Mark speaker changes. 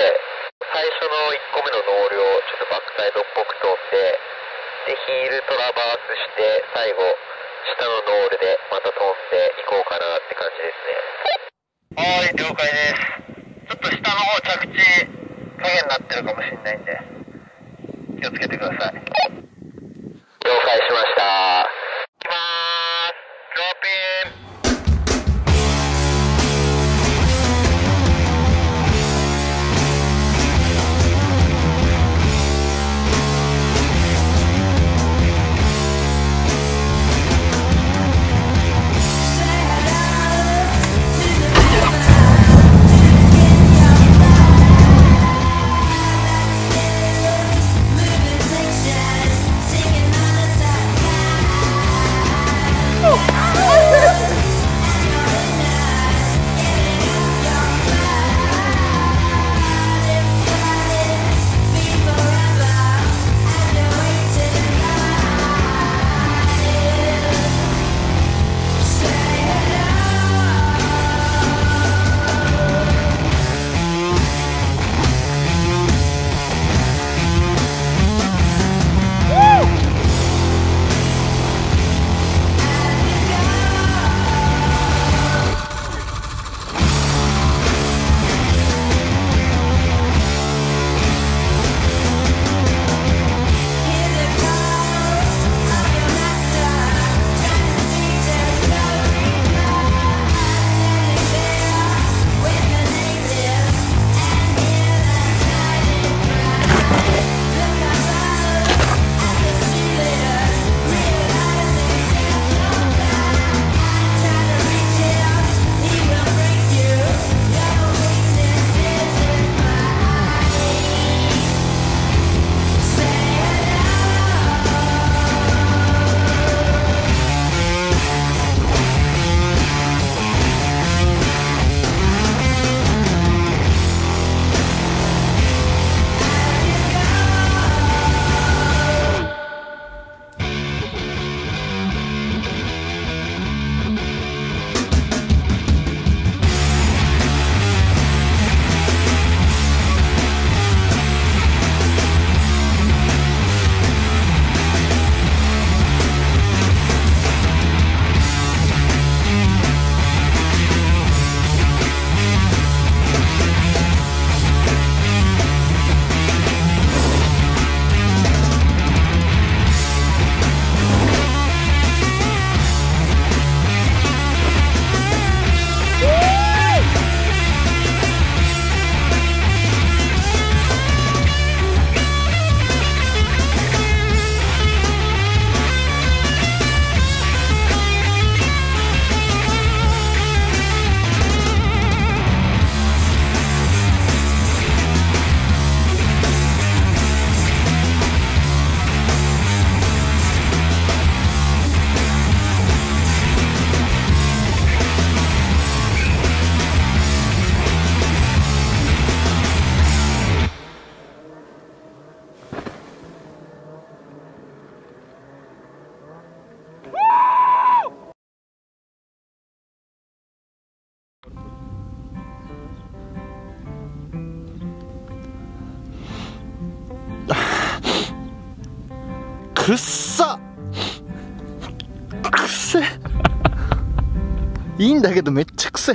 Speaker 1: 最初の1個目のノールをちょっとバックサイドっぽく通って、で、ヒールトラバースして、最後、下のノールでまた飛んでいこうかなって感じですね。はい、了解です。ちょっと下の方着地になってるかもしれないんで、気をつけてください。
Speaker 2: くっさ。くせ。いいんだけどめっちゃくせ。